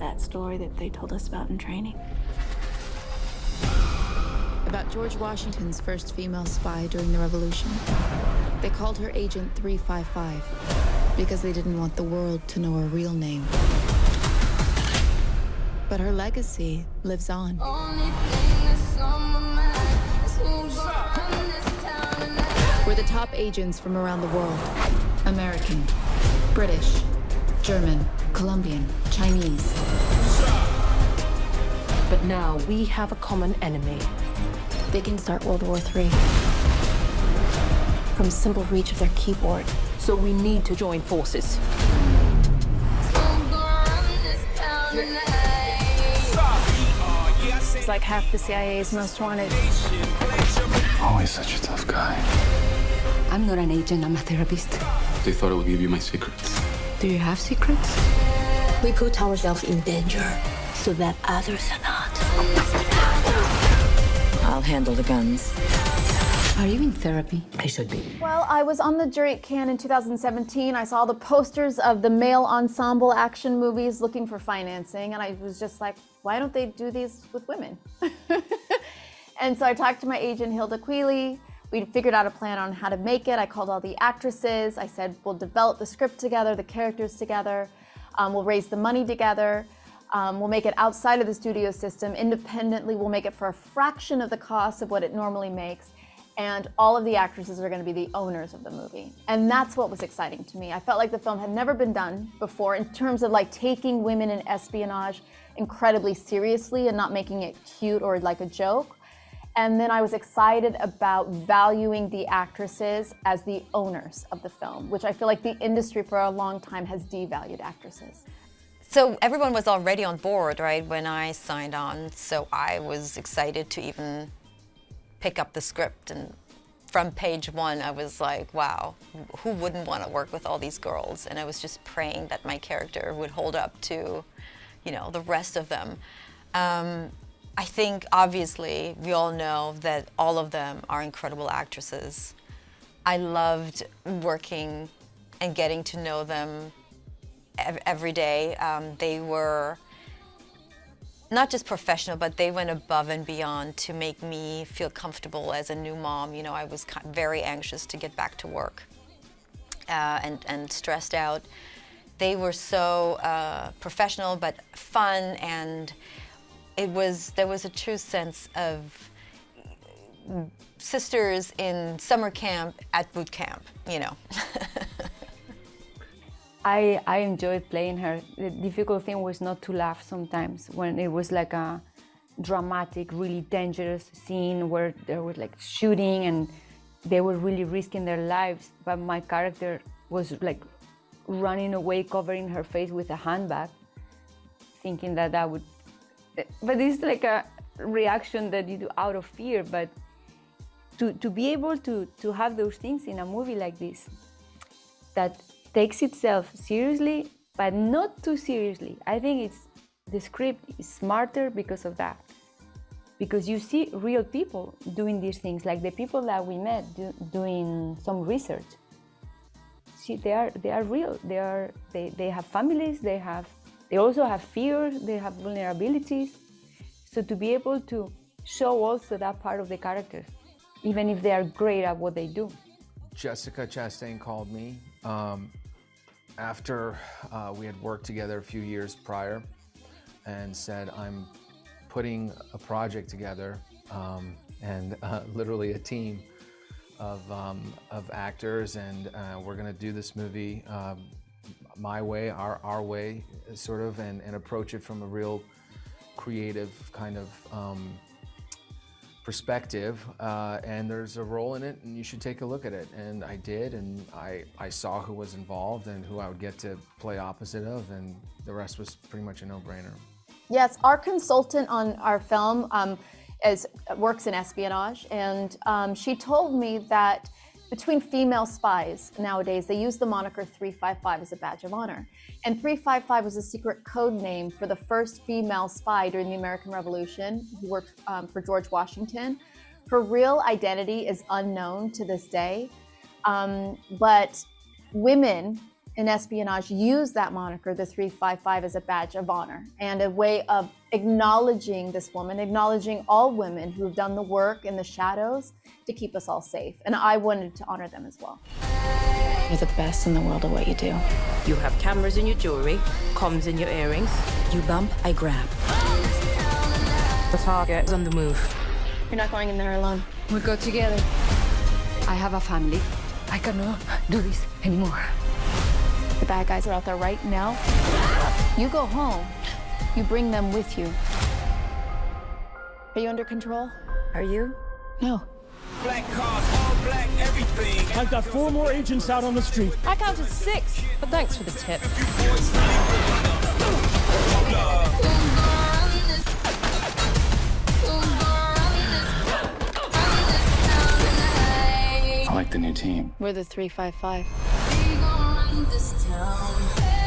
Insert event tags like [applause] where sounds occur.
that story that they told us about in training. About George Washington's first female spy during the Revolution. They called her Agent 355 because they didn't want the world to know her real name. But her legacy lives on. We're the top agents from around the world American, British, German, Colombian, Chinese. But now we have a common enemy. They can start World War III from simple reach of their keyboard. So we need to join forces. It's like half the CIA's most wanted. Always such a tough guy. I'm not an agent, I'm a therapist. They thought I would give you my secrets. Do you have secrets? We put ourselves in danger so that others are not. I'll handle the guns. Are you in therapy? I should be. Well, I was on the jury at Cannes in 2017. I saw the posters of the male ensemble action movies looking for financing, and I was just like, why don't they do these with women? [laughs] and so I talked to my agent, Hylda Queally. We figured out a plan on how to make it. I called all the actresses. I said, we'll develop the script together, the characters together. Um, we'll raise the money together. Um, we'll make it outside of the studio system independently. We'll make it for a fraction of the cost of what it normally makes and all of the actresses are going to be the owners of the movie. And that's what was exciting to me. I felt like the film had never been done before in terms of like taking women in espionage incredibly seriously and not making it cute or like a joke. And then I was excited about valuing the actresses as the owners of the film, which I feel like the industry for a long time has devalued actresses. So everyone was already on board, right, when I signed on. So I was excited to even pick up the script and from page one I was like, wow, who wouldn't want to work with all these girls? And I was just praying that my character would hold up to, you know, the rest of them. Um, I think obviously we all know that all of them are incredible actresses. I loved working and getting to know them every day. Um, they were not just professional, but they went above and beyond to make me feel comfortable as a new mom. You know, I was very anxious to get back to work uh, and, and stressed out. They were so uh, professional but fun, and it was there was a true sense of sisters in summer camp at boot camp. You know. [laughs] I, I enjoyed playing her. The difficult thing was not to laugh sometimes when it was like a dramatic, really dangerous scene where there was like shooting and they were really risking their lives. But my character was like running away, covering her face with a handbag, thinking that that would. But it's like a reaction that you do out of fear. But to, to be able to, to have those things in a movie like this, that takes itself seriously, but not too seriously. I think it's the script is smarter because of that. Because you see real people doing these things, like the people that we met do, doing some research. See, they are they are real. They are they, they have families. They have they also have fears. They have vulnerabilities. So to be able to show also that part of the characters, even if they are great at what they do. Jessica Chastain called me um, after uh, we had worked together a few years prior and said, I'm putting a project together um, and uh, [laughs] literally a team of, um, of actors, and uh, we're going to do this movie um, my way, our, our way, sort of, and, and approach it from a real creative kind of um, perspective uh, and there's a role in it and you should take a look at it and I did and I, I saw who was involved and who I would get to play opposite of and the rest was pretty much a no-brainer. Yes, our consultant on our film um, is, works in espionage and um, she told me that between female spies nowadays, they use the moniker 355 as a badge of honor. And 355 was a secret code name for the first female spy during the American Revolution who worked um, for George Washington. Her real identity is unknown to this day. Um, but women in espionage use that moniker, the 355, as a badge of honor and a way of acknowledging this woman, acknowledging all women who have done the work in the shadows to keep us all safe. And I wanted to honor them as well. You're the best in the world at what you do. You have cameras in your jewelry, comms in your earrings. You bump, I grab. The target is on the move. You're not going in there alone. We go together. I have a family. I cannot do this anymore. The bad guys are out there right now. You go home, you bring them with you. Are you under control? Are you? No. Black cars, all black, everything. I've got four more agents out on the street. I counted six, but thanks for the tip. I like the new team. We're the 355. Run this town.